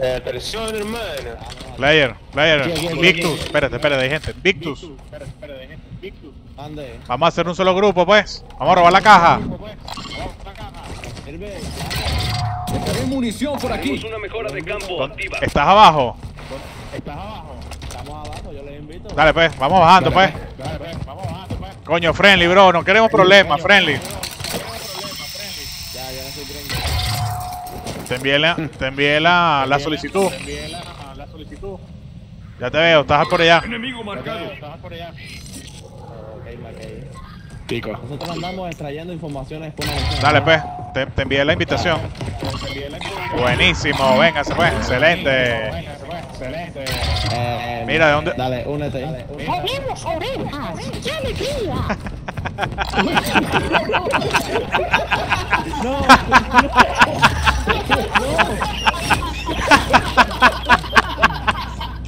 Eh, presión, hermano. Player, player, Victus, espérate, espérate, hay gente. Victus, vamos a hacer un solo grupo, pues. Vamos a robar la caja. Sirve. Hay munición por aquí. Tenemos una mejora de campo activa. ¿Estás abajo? Estamos abajo, yo les invito. Dale, pues, vamos bajando, pues. Coño, friendly, bro, no queremos problemas, friendly. Ya, ya no soy gringo. Te envié la, te envié la, la solicitud. Ya te veo, estás por allá. Enemigo marcado. Ok, ok. Pico. Nosotros andamos extrayendo informaciones por una Dale, pues, te, te envié la invitación. Buenísimo, venga, se fue. Excelente. Eh, Mira, ¿de dónde? Dale, únete. ¡Tenemos orejas! ¡Qué alegría!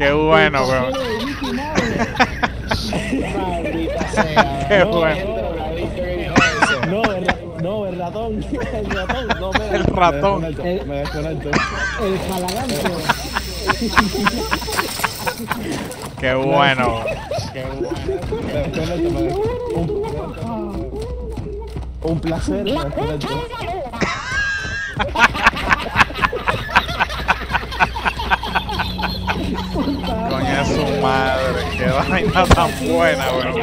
Qué bueno, bro. Qué bueno. No, el, no, el ratón. El ratón. No, espera, El ratón. Me desconecto. Me. El falagante. Qué bueno. Me. Me desconecto. Un, un placer. Me La desconecto. fecha de la hora. Coño su madre. Qué vaina tan buena, bro.